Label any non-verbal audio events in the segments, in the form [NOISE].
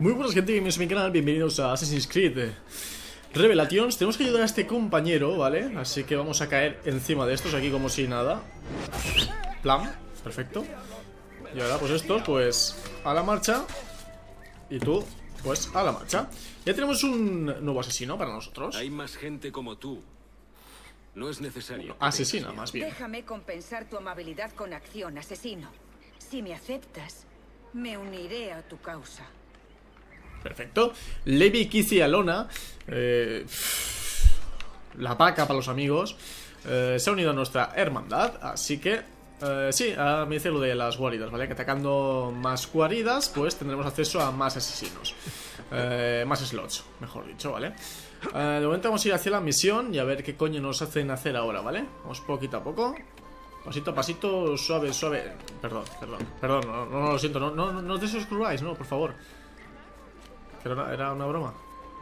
Muy buenas gente, bienvenidos a mi canal, bienvenidos a Assassin's Creed Revelations Tenemos que ayudar a este compañero, ¿vale? Así que vamos a caer encima de estos aquí como si nada Plan, perfecto Y ahora pues estos, pues a la marcha Y tú, pues a la marcha Ya tenemos un nuevo asesino para nosotros Hay más gente como tú. No es necesario. Asesina, más bien Déjame compensar tu amabilidad con acción, asesino. Si me aceptas, me uniré a tu causa. Perfecto. Levi Kizzy Alona. eh, la paca para los amigos. eh, se ha unido a nuestra hermandad. Así que. eh, sí, ahora me dice lo de las guaridas, ¿vale? Que atacando más guaridas, pues tendremos acceso a más asesinos. Eh, más slots, mejor dicho, ¿vale? Eh, de momento vamos a ir hacia la misión y a ver qué coño nos hacen hacer ahora, ¿vale? Vamos poquito a poco. Pasito a pasito, suave, suave. Perdón, perdón, perdón, no, no, no, lo siento, no, no, no, no os no, por favor. Era una, era una broma.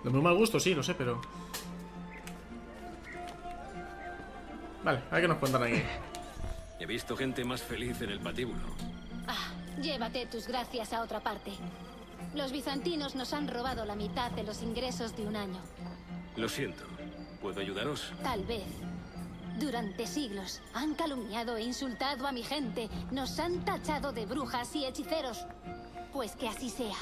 De muy mal gusto, sí, lo sé, pero... Vale, a ver qué nos cuentan aquí. [LAUGHS] He visto gente más feliz en el patíbulo. Ah, llévate tus gracias a otra parte. Los bizantinos nos han robado la mitad de los ingresos de un año. Lo siento. ¿Puedo ayudaros? Tal vez. Durante siglos han calumniado e insultado a mi gente. Nos han tachado de brujas y hechiceros. Pues que así sea.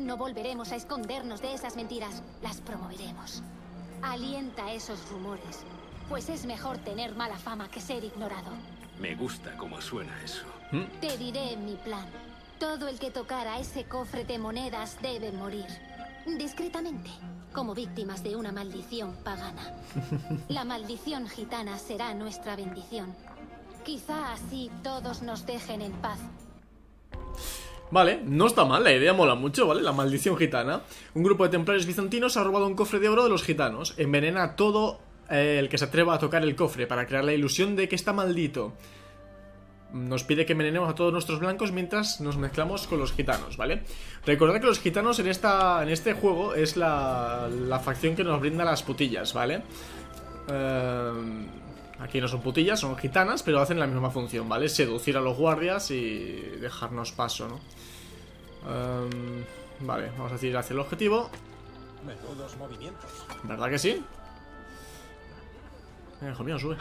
No volveremos a escondernos de esas mentiras. Las promoveremos. Alienta esos rumores. Pues es mejor tener mala fama que ser ignorado. Me gusta cómo suena eso. Te diré mi plan. Todo el que tocara ese cofre de monedas debe morir. Discretamente, como víctimas de una maldición pagana. [LAUGHS] La maldición gitana será nuestra bendición. Quizá así todos nos dejen en paz. Vale, no está mal, la idea mola mucho, ¿vale? La maldición gitana. Un grupo de templarios bizantinos ha robado un cofre de oro de los gitanos. Envenena a todo eh, el que se atreva a tocar el cofre para crear la ilusión de que está maldito. Nos pide que envenenemos a todos nuestros blancos mientras nos mezclamos con los gitanos, ¿vale? Recordad que los gitanos en, esta, en este juego es la, la facción que nos brinda las putillas, ¿vale? Eh, aquí no son putillas, son gitanas, pero hacen la misma función, ¿vale? Seducir a los guardias y dejarnos paso, ¿no? Eh, vale, vamos a decir hacia el objetivo. Menudos movimientos. ¿Verdad que sí? Eh, Hijo mío, sube.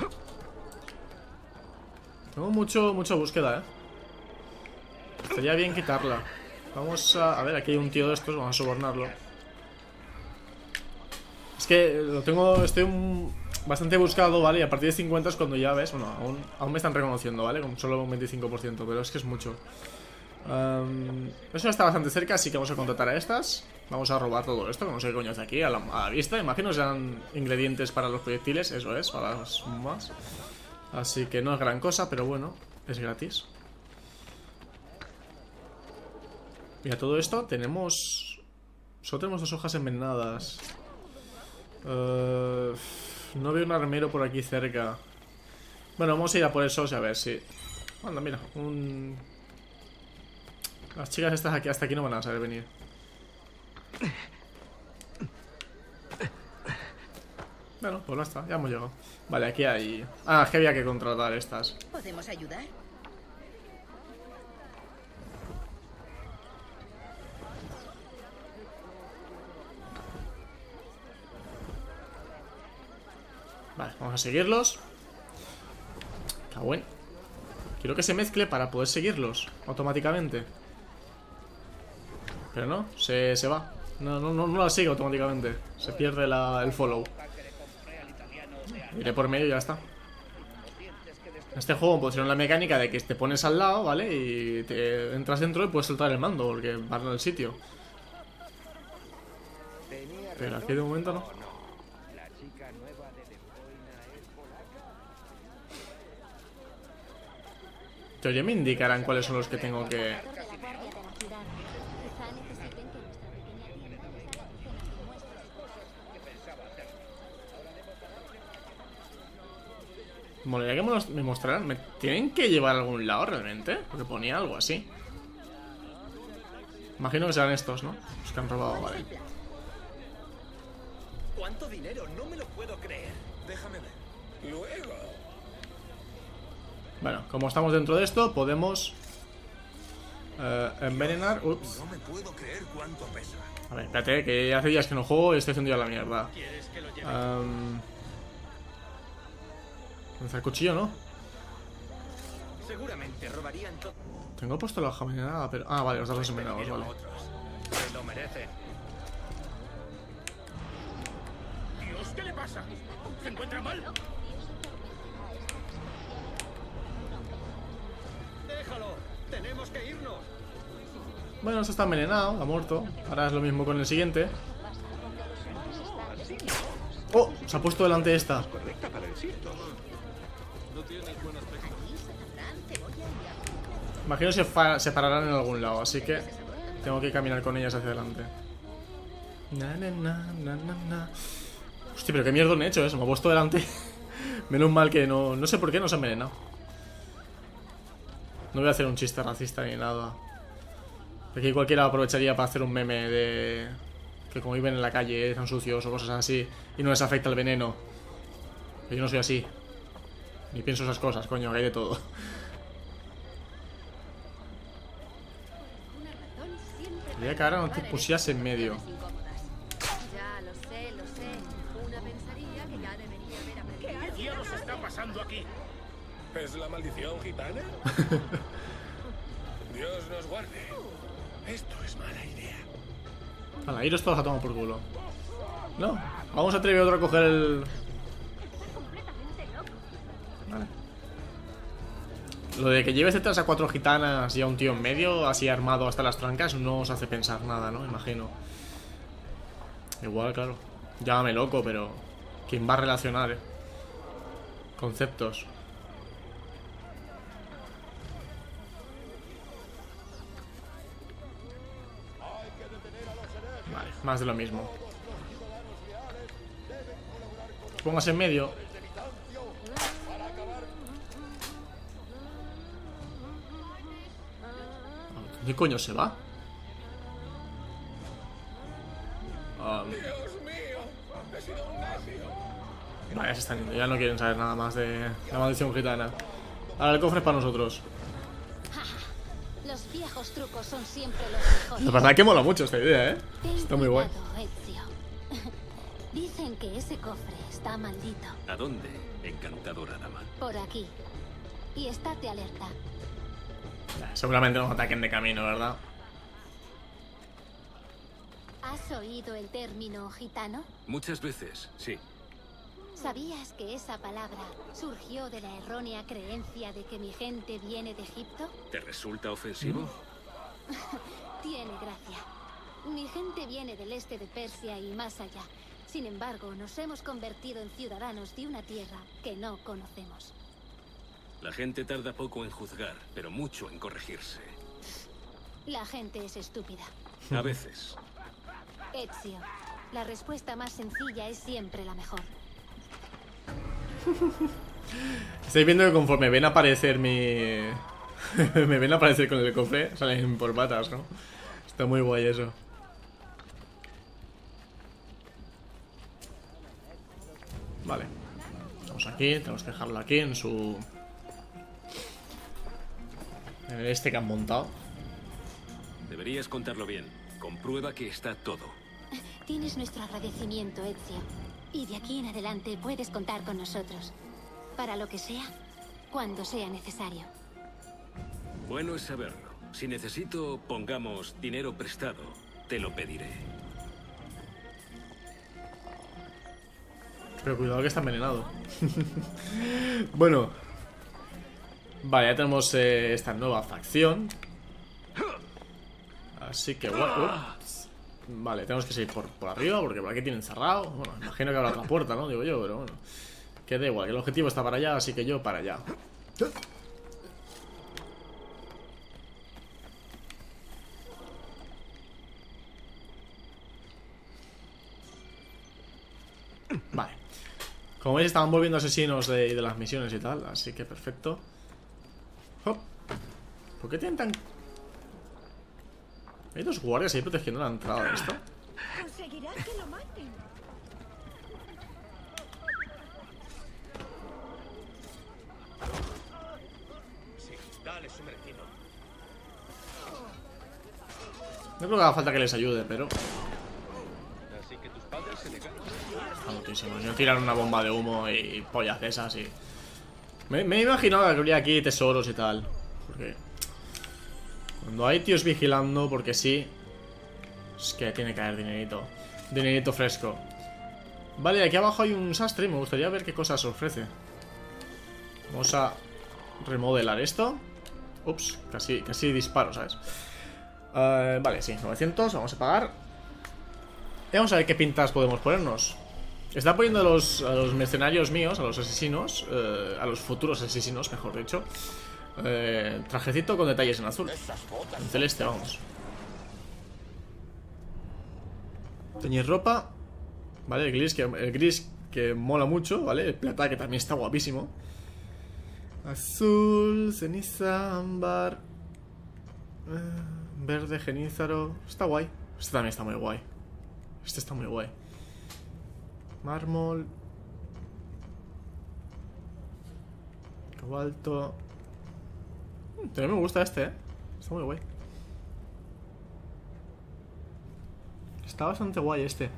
Tengo mucho, mucha búsqueda, eh. Estaría bien quitarla. Vamos a... A ver, aquí hay un tío de estos, vamos a sobornarlo. Es que lo tengo... Estoy un- bastante buscado, ¿vale? Y a partir de 50 es cuando ya ves... Bueno, aún, aún me están reconociendo, ¿vale? Con solo un 25%, pero es que es mucho. Eso está bastante cerca, así que vamos a contratar a estas. Vamos a robar todo esto, que no sé qué coño hace aquí, a la, vista. Imagino que sean ingredientes para los proyectiles, eso es, para las bombas. Así que no es gran cosa, pero bueno, es gratis. Y a todo esto tenemos... Solo tenemos dos hojas envenenadas. Eh, no veo un armero por aquí cerca. Bueno, vamos a ir a por esos a ver si... Anda, mira, un... Las chicas estas aquí hasta aquí no van a saber venir. Bueno, pues no está, ya hemos llegado. Vale, aquí hay... Ah, es que había que contratar estas. ¿Podemos ayudar? Vale, vamos a seguirlos. Cago en. Quiero que se mezcle para poder seguirlos automáticamente. Pero no, se, se va. No, no, no, la sigue automáticamente. Se pierde el follow. Iré por medio y ya está. En este juego pusieron la mecánica de que te pones al lado, ¿vale? Y te entras dentro y puedes soltar el mando porque van al sitio. Pero aquí de momento no. En teoría me indicarán cuáles son los que tengo que... Molaría que me, mostraran. ¿Me tienen que llevar a algún lado realmente? Porque ponía algo así. Imagino que serán estos, ¿no? Los que han robado, vale. ¿Cuánto dinero? No me lo puedo creer. Déjame ver. Luego. Bueno, como estamos dentro de esto, podemos Eh, envenenar. Ups. No me puedo creer cuánto pesa. A ver, espérate, que hace días que no juego y estoy haciendo ya la mierda. Um, ¿Dónde está el cuchillo, no? Seguramente robarían todo. Tengo puesto la hoja envenenada, pero. Ah, vale, los dados envenenados, vale. lo. Dios, ¿qué le pasa? ¿Se encuentra mal? Déjalo. Tenemos que irnos. Bueno, eso está envenenado, ha muerto. Ahora es lo mismo con el siguiente. ¡Oh! Se ha puesto delante esta. Imagino se, se pararán en algún lado, así que tengo que caminar con ellas hacia adelante. Hostia, pero qué mierda han hecho eso. Me ha puesto delante. [LAUGHS] Menos mal que no. No sé por qué no se ha envenenado. No voy a hacer un chiste racista ni nada. Aquí cualquiera aprovecharía para hacer un meme de. Que como viven en la calle, están sucios o cosas así. Y no les afecta el veneno. Pero yo no soy así. Ni pienso esas cosas, coño, que hay de todo. Quería que ahora no te pusieras en medio. ¿Es la maldición gitana? [LAUGHS] Dios nos guarde. Esto es mala idea. Vale, iros todos a tomar por culo. No, vamos a atrever otro a coger el. Vale. Lo de que lleves detrás a cuatro gitanas y a un tío en medio, así armado hasta las trancas, no os hace pensar nada, ¿no? Imagino. Igual, claro. Llámame loco, pero. ¿Quién va a relacionar? eh? Conceptos. Más de lo mismo. Póngase en medio. ¿Qué coño se va? Necio. vale, se están yendo. Ya no quieren saber nada más de la maldición gitana. Ahora el cofre es para nosotros. Los viejos trucos son siempre los mejores. La verdad que mola mucho esta idea, ¿eh? Ten Está muy guay. [LAUGHS] Dicen que ese cofre está maldito. ¿A dónde, encantadora dama? Por aquí. Y estate alerta. Seguramente nos ataquen de camino, ¿verdad? ¿Has oído el término gitano? Muchas veces, sí. ¿Sabías que esa palabra surgió de la errónea creencia de que mi gente viene de Egipto? ¿Te resulta ofensivo? [LAUGHS] Tiene gracia. Mi gente viene del este de Persia y más allá. Sin embargo, nos hemos convertido en ciudadanos de una tierra que no conocemos. La gente tarda poco en juzgar, pero mucho en corregirse. La gente es estúpida. A veces. Ezio, la respuesta más sencilla es siempre la mejor. [LAUGHS] Estáis viendo que conforme ven aparecer mi... [LAUGHS] Me ven aparecer con el cofre, salen por patas, ¿no? Está muy guay eso. Vale. Estamos aquí, tenemos que dejarlo aquí en su... En este que han montado. Deberías contarlo bien. Comprueba que está todo. Tienes nuestro agradecimiento, Ezio. Y de aquí en adelante puedes contar con nosotros. Para lo que sea, cuando sea necesario. Bueno es saberlo. Si necesito, pongamos, dinero prestado, te lo pediré. Pero cuidado que está envenenado. [LAUGHS] bueno. Vale, ya tenemos eh, esta nueva facción. Así que bueno. ups. Vale, tenemos que seguir por, por arriba porque por aquí tienen cerrado. Bueno, imagino que habrá otra puerta, ¿no? Digo yo, pero bueno. Que da igual, el objetivo está para allá, así que yo para allá. Vale. Como veis, estaban volviendo asesinos de, de las misiones y tal, así que perfecto. ¿Por qué tienen tan.? Hay dos guardias ahí protegiendo la entrada de esto. Conseguirás que lo maten. Sí, dale. No creo que haga falta que les ayude, pero... Así que tus padres se negaron. Está muchísimo. Yo tirar una bomba de humo y pollas de esas y... Me, me he imaginado que habría aquí tesoros y tal. Porque... Cuando hay tíos vigilando, porque sí... Es que tiene que haber dinerito. Dinerito fresco. Vale, aquí abajo hay un sastre. Me gustaría ver qué cosas ofrece. Vamos a remodelar esto. Ups, casi, casi disparo, ¿sabes? Eh, vale, sí, 900, vamos a pagar. Y vamos a ver qué pintas podemos ponernos. Está poniendo a los, mercenarios míos, a los asesinos, eh, a los futuros asesinos, mejor dicho. Eh, trajecito con detalles en azul. En celeste, vamos. Teñir ropa. Vale, el gris, que, el gris que mola mucho, ¿vale? El plata que también está guapísimo. Azul, ceniza, ámbar. eh, verde, genízaro. Está guay. Este también está muy guay. Este está muy guay. Mármol. Cobalto. También me gusta este, ¿eh? Está muy guay. Está bastante guay este.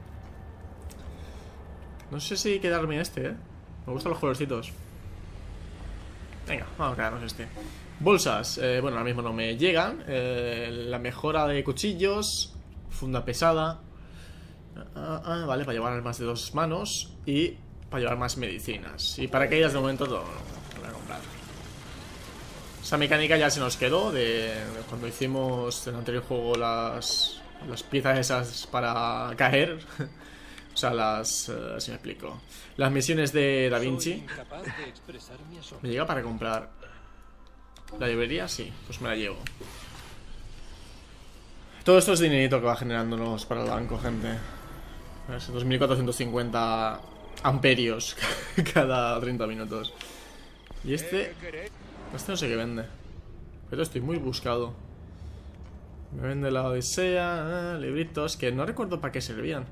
No sé si quedarme este, ¿eh? Me gustan los colorcitos. Venga, vamos a quedarnos este. Bolsas, eh, bueno, ahora mismo no me llegan. Eh, la mejora de cuchillos. Funda pesada. Ah, ah, vale, para llevar más de dos manos. Y para llevar más medicinas. Y para aquellas de momento no, no, no voy a comprar. Esa mecánica ya se nos quedó de, cuando hicimos en el anterior juego las, las piezas esas para caer. [LAUGHS] o sea, las... eh, si me explico. Las misiones de Da Vinci. ¿Me llega para comprar la librería? Sí, pues me la llevo. Todo esto es dinerito que va generándonos para el banco, gente. A ver, 2.450 amperios [LAUGHS] cada 30 minutos. Y este... Este no sé qué vende. Pero estoy muy buscado. Me vende la Odisea, eh, libritos que no recuerdo para qué servían.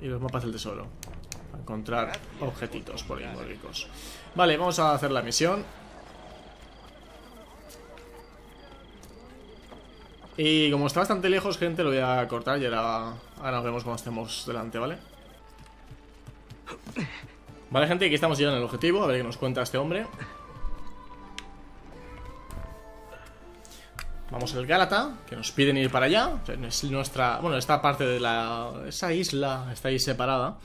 Y los mapas del tesoro. Para encontrar objetitos ricos. Vale, vamos a hacer la misión. Y como está bastante lejos, gente, lo voy a cortar y ahora, ahora nos vemos cuando estemos delante, ¿vale? Vale, gente, aquí estamos ya en el objetivo. A ver qué nos cuenta este hombre. Vamos al Gálata, que nos piden ir para allá. Es nuestra. Bueno, esta parte de la. Esa isla está ahí separada.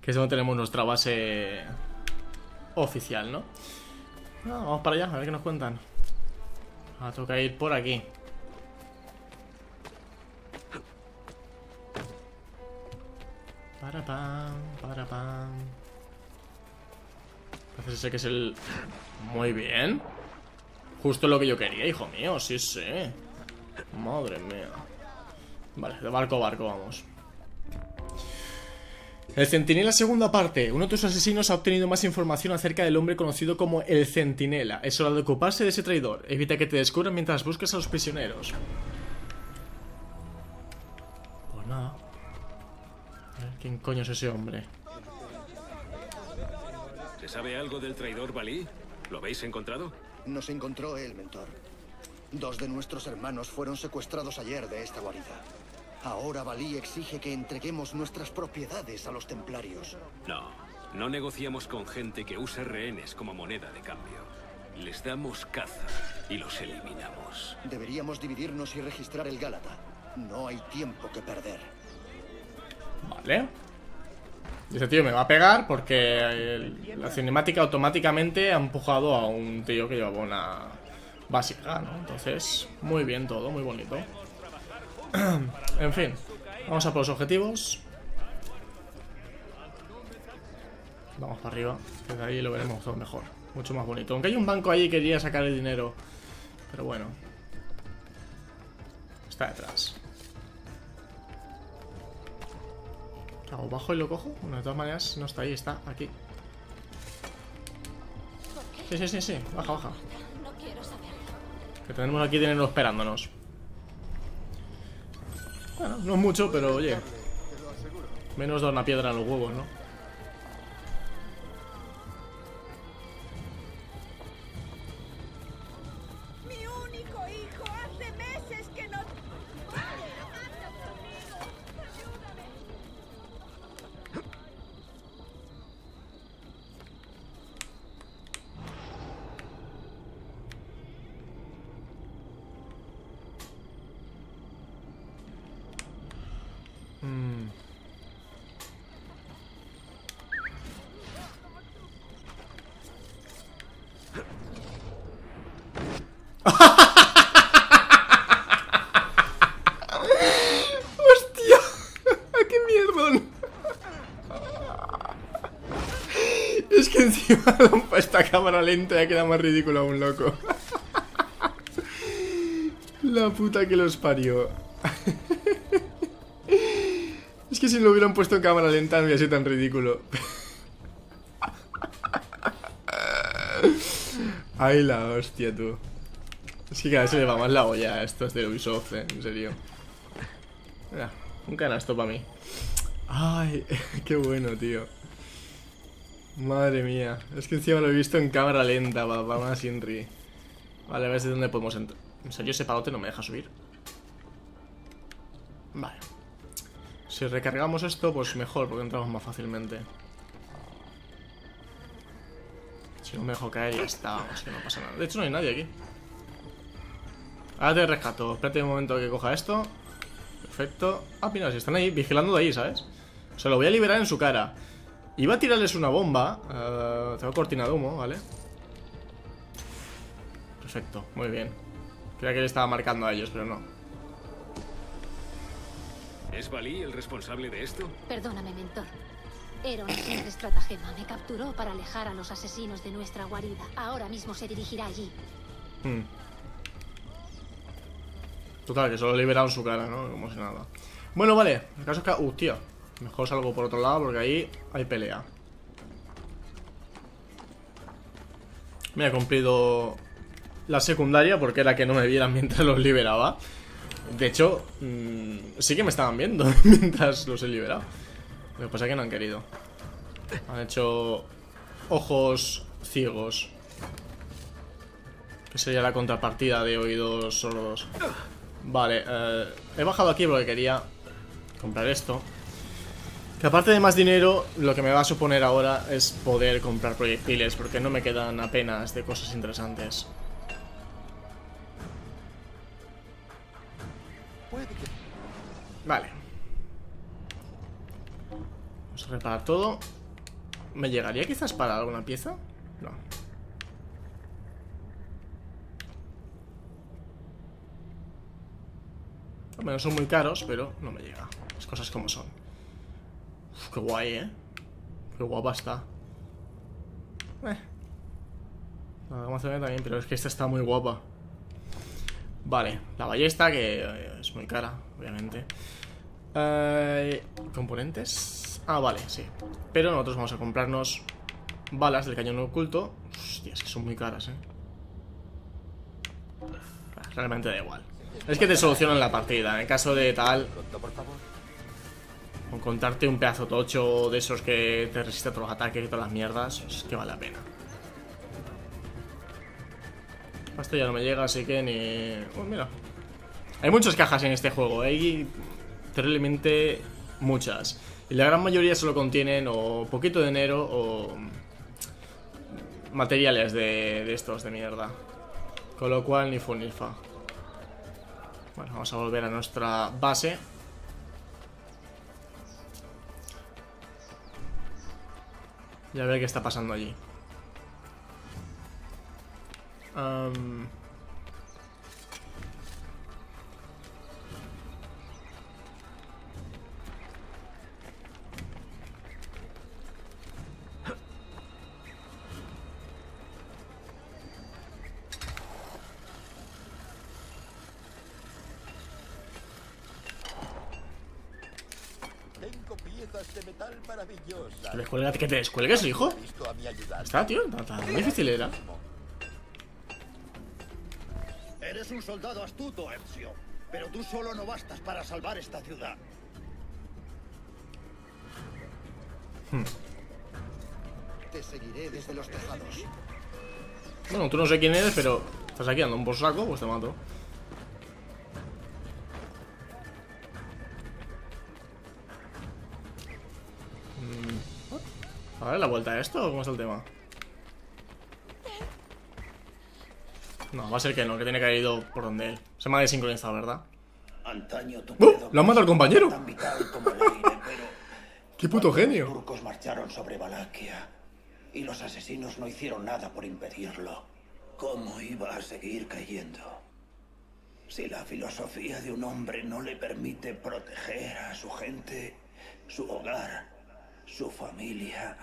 Que es donde tenemos nuestra base oficial, ¿no? Vamos para allá, a ver qué nos cuentan. Ah, toca ir por aquí. Para pam, para pam. Parece ser que es el. Muy bien. Justo lo que yo quería, hijo mío, sí, sí. Madre mía. Vale, de barco a barco vamos. El Centinela segunda parte. Uno de tus asesinos ha obtenido más información acerca del hombre conocido como el Centinela. Es hora de ocuparse de ese traidor. Evita que te descubran mientras buscas a los prisioneros. Pues nada. A ver, ¿quién coño es ese hombre? ¿Se sabe algo del traidor Balí? ¿Lo habéis encontrado? Nos encontró el mentor. Dos de nuestros hermanos fueron secuestrados ayer de esta guarida. Ahora Balí exige que entreguemos nuestras propiedades a los templarios. No. No negociamos con gente que usa rehenes como moneda de cambio. Les damos caza y los eliminamos. Deberíamos dividirnos y registrar el Gálata. No hay tiempo que perder. Vale. Ese tío me va a pegar porque la cinemática automáticamente ha empujado a un tío que llevaba una básica, ¿no? Entonces, muy bien todo, muy bonito. [CLEARS THROAT] en fin, vamos a por los objetivos. Vamos para arriba, que de ahí lo veremos todo mejor. Mucho más bonito. Aunque hay un banco ahí que quería sacar el dinero. Pero bueno. Está detrás. Hago? ¿Bajo y lo cojo? Bueno, de todas maneras no está ahí, está aquí. Sí, sí, sí, sí. Baja, baja. Que tenemos aquí dinero esperándonos. Bueno, no es mucho, pero oye. Menos da una piedra en los huevos, ¿no? ¡Hostia! [LAUGHS] ¡Qué mierda! Es que encima [LAUGHS] esta cámara lenta ya queda más ridículo aún, loco. La puta que los parió. Es que si lo hubieran puesto en cámara lenta no hubiera sido tan ridículo. Ay, la hostia, tú. Es que cada vez se le va más la olla a estos de Ubisoft, eh, en serio. Mira, un canasto para mí. Ay, [LAUGHS] qué bueno, tío. Madre mía. Es que encima lo he visto en cámara lenta, va más Inri. Vale, a ver de dónde podemos entrar. En serio, ese palote no me deja subir. Vale. Si recargamos esto, pues mejor, porque entramos más fácilmente. Si no me dejo caer, ya está. Vamos, que no pasa nada. De hecho, no hay nadie aquí. Ahora te rescato. Espérate un momento que coja esto. Perfecto. Ah, mira, si están ahí, vigilando de ahí, ¿sabes? Se lo voy a liberar en su cara. Iba a tirarles una bomba. Uh, tengo cortina de humo, ¿vale? Perfecto, muy bien. Creía que le estaba marcando a ellos, pero no. ¿Es Valí el responsable de esto? Perdóname, mentor. Era un simple estratagema. Me capturó para alejar a los asesinos de nuestra guarida. Ahora mismo se dirigirá allí. Hmm. Total, que solo he liberado en su cara, ¿no? Como si nada. Bueno, vale. El caso es que... Uh, tío. Mejor salgo por otro lado porque ahí hay pelea. Me ha cumplido la secundaria porque era que no me vieran [LAUGHS] mientras los liberaba. De hecho, mmm, sí que me estaban viendo [LAUGHS] mientras los he liberado. Lo que pasa es que no han querido. Han hecho ojos ciegos. Que sería la contrapartida de oídos sordos. Vale, eh, he bajado aquí porque quería comprar esto. Que aparte de más dinero, lo que me va a suponer ahora es poder comprar proyectiles, porque no me quedan apenas de cosas interesantes. Vale. Vamos a reparar todo. ¿Me llegaría quizás para alguna pieza? No. Bueno, son muy caros, pero no me llega. Las cosas como son. Uf, qué guay, ¿eh? Qué guapa está. Eh. La gama también, pero es que esta está muy guapa. Vale, la ballesta, que eh, es muy cara, obviamente. Eh, ¿Componentes? Ah, vale, sí. Pero nosotros vamos a comprarnos balas del cañón oculto. Hostia, es que son muy caras, ¿eh? Realmente da igual. Es que te solucionan la partida. En caso de tal... Con contarte un pedazo tocho de esos que te resiste a todos los ataques y todas las mierdas, es que vale la pena. Esto ya no me llega, así que ni... Oh, mira. Hay muchas cajas en este juego, hay terriblemente muchas. Y la gran mayoría solo contienen o poquito de dinero o materiales de, de estos de mierda. Con lo cual ni fu ni fa. Bueno, vamos a volver a nuestra base. Y a ver qué está pasando allí. Um... de metal maravillosas. ¿Que, te descuelgues, hijo? Está, tío, tan, tan difícil era. Eres un soldado astuto, Ezio. Pero tú solo no bastas para salvar esta ciudad. Te seguiré desde los tejados. Bueno, tú no sé quién eres, pero estás aquí dando un por saco, pues te mato. Ver, la vuelta a esto o cómo está el tema. No, va a ser que no, que tiene que haber ido por donde él. Se me ha desincronizado, ¿verdad? Antaño tu ¡Oh! ¡Lo han matado al compañero! como el aire, pero [LAUGHS] ¡Qué puto genio! Los turcos marcharon sobre Valaquia y los asesinos no hicieron nada por impedirlo. ¿Cómo iba a seguir creyendo? Si la filosofía de un hombre no le permite proteger a su gente, su hogar, su familia,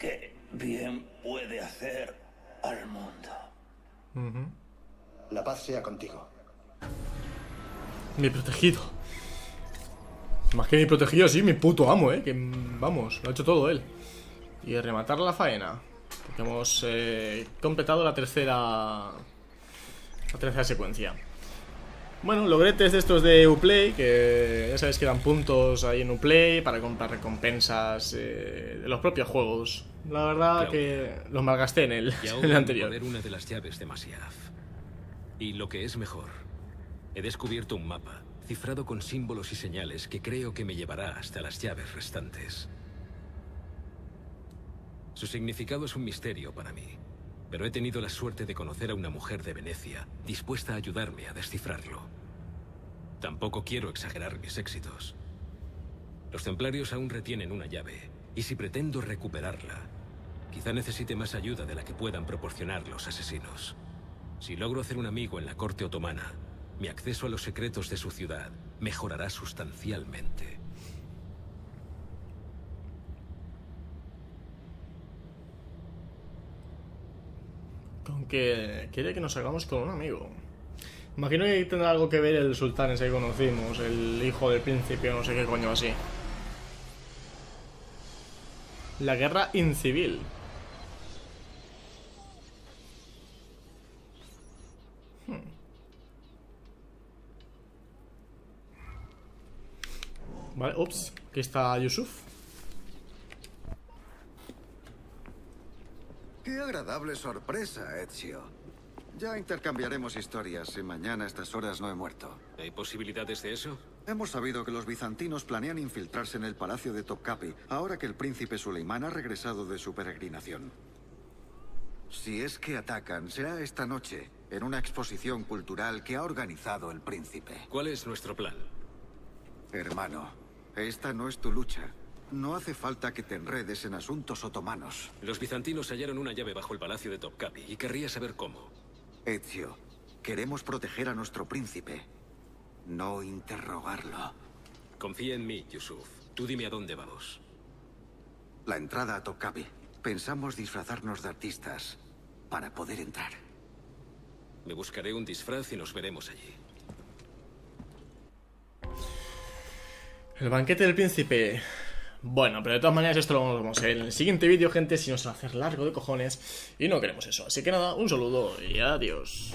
¿qué bien puede hacer al mundo? La paz sea contigo. Mi protegido. Más que mi protegido, sí, mi puto amo, eh. Que vamos, lo ha hecho todo él. Y rematar la faena. Porque hemos eh, completado la tercera. La tercera secuencia. Bueno, logretes de estos de Uplay, que ya sabéis que dan puntos ahí en Uplay para comprar recompensas eh, de los propios juegos. La verdad Claudia. que los malgasté en el, Y [LAUGHS] en el anterior. poner una de las llaves de Masiaf. Y lo que es mejor, he descubierto un mapa, cifrado con símbolos y señales que creo que me llevará hasta las llaves restantes. Su significado es un misterio para mí, pero he tenido la suerte de conocer a una mujer de Venecia dispuesta a ayudarme a descifrarlo. Tampoco quiero exagerar mis éxitos. Los templarios aún retienen una llave, y si pretendo recuperarla, quizá necesite más ayuda de la que puedan proporcionar los asesinos. Si logro hacer un amigo en la corte otomana, mi acceso a los secretos de su ciudad mejorará sustancialmente. Que quiere que nos hagamos con un amigo. Imagino que tendrá algo que ver el sultán ese que conocimos, el hijo del príncipe o no sé qué coño así. La guerra incivil. Hmm. Vale, ups, aquí está Yusuf. Qué agradable sorpresa, Ezio. Ya intercambiaremos historias si mañana a estas horas no he muerto. ¿Hay posibilidades de eso? Hemos sabido que los bizantinos planean infiltrarse en el palacio de Topkapi, ahora que el príncipe Suleimán ha regresado de su peregrinación. Si es que atacan, será esta noche, en una exposición cultural que ha organizado el príncipe. ¿Cuál es nuestro plan? Hermano, esta no es tu lucha. No hace falta que te enredes en asuntos otomanos. Los bizantinos hallaron una llave bajo el palacio de Topkapi y querría saber cómo. Ezio, queremos proteger a nuestro príncipe, no interrogarlo. Confía en mí, Yusuf. Tú dime a dónde vamos. La entrada a Topkapi. Pensamos disfrazarnos de artistas para poder entrar. Me buscaré un disfraz y nos veremos allí. El banquete del príncipe. Bueno, pero de todas maneras esto lo vamos a ver en el siguiente vídeo, gente, si nos va a hacer largo de cojones. Y no queremos eso. Así que nada, un saludo y adiós.